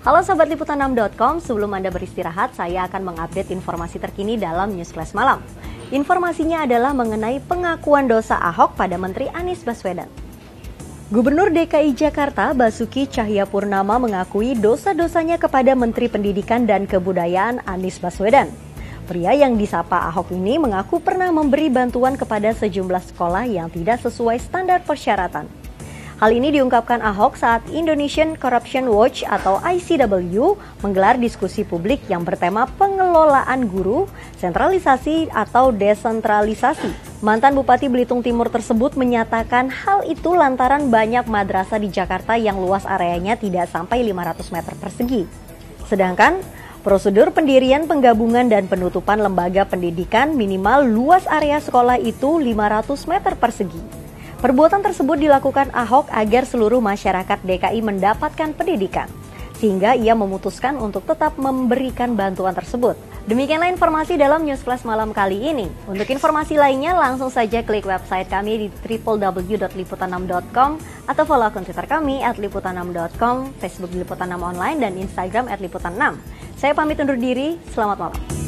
Halo Sobat Liputan6.com, sebelum Anda beristirahat, saya akan mengupdate informasi terkini dalam News Class Malam. Informasinya adalah mengenai pengakuan dosa Ahok pada Menteri Anies Baswedan. Gubernur DKI Jakarta Basuki Cahayapurnama mengakui dosa-dosanya kepada Menteri Pendidikan dan Kebudayaan Anies Baswedan. Pria yang disapa Ahok ini mengaku pernah memberi bantuan kepada sejumlah sekolah yang tidak sesuai standar persyaratan. Hal ini diungkapkan Ahok saat Indonesian Corruption Watch atau ICW menggelar diskusi publik yang bertema pengelolaan guru, sentralisasi atau desentralisasi. Mantan Bupati Belitung Timur tersebut menyatakan hal itu lantaran banyak madrasah di Jakarta yang luas areanya tidak sampai 500 meter persegi. Sedangkan prosedur pendirian, penggabungan, dan penutupan lembaga pendidikan minimal luas area sekolah itu 500 meter persegi. Perbuatan tersebut dilakukan Ahok agar seluruh masyarakat DKI mendapatkan pendidikan, sehingga ia memutuskan untuk tetap memberikan bantuan tersebut. Demikianlah informasi dalam News Plus malam kali ini. Untuk informasi lainnya langsung saja klik website kami di www.liputan6.com atau follow akun Twitter kami at liputan6.com, Facebook Liputan 6 Online, dan Instagram at liputan6. Saya pamit undur diri, selamat malam.